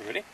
You ready?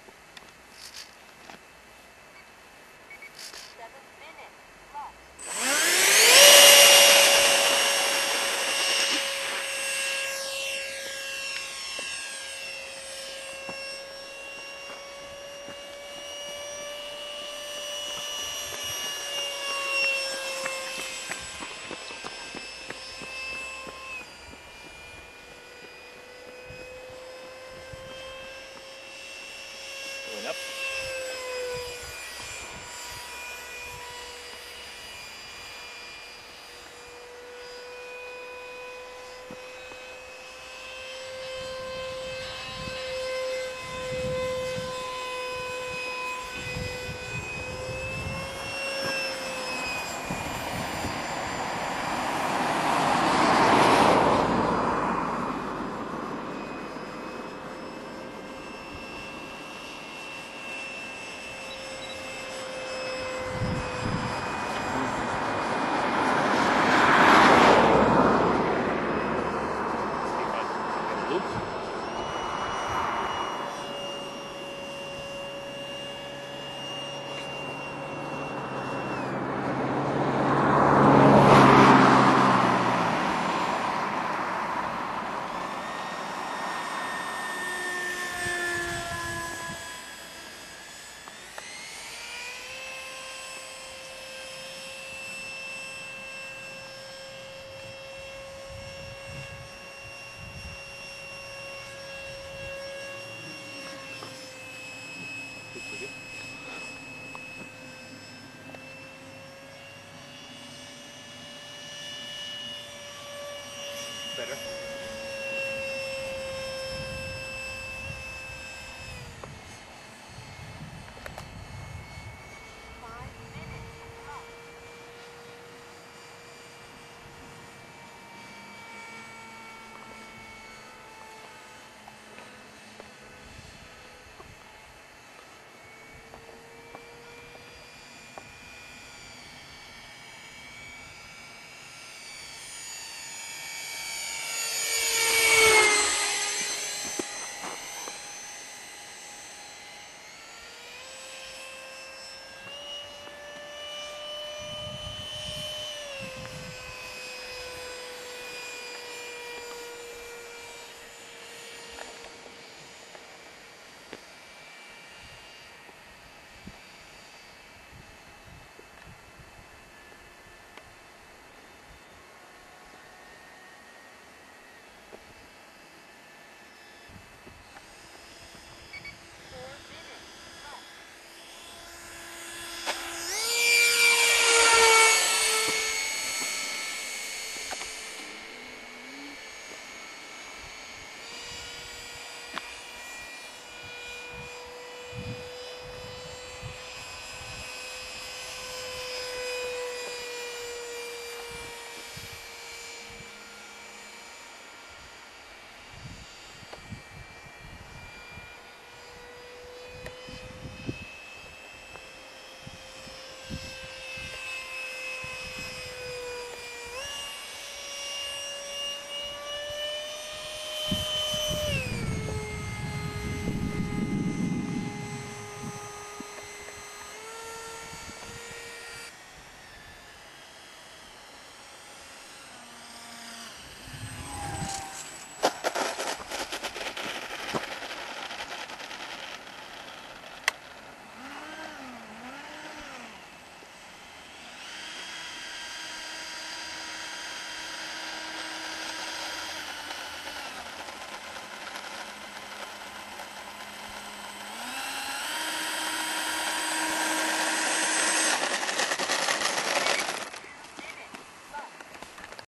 Better.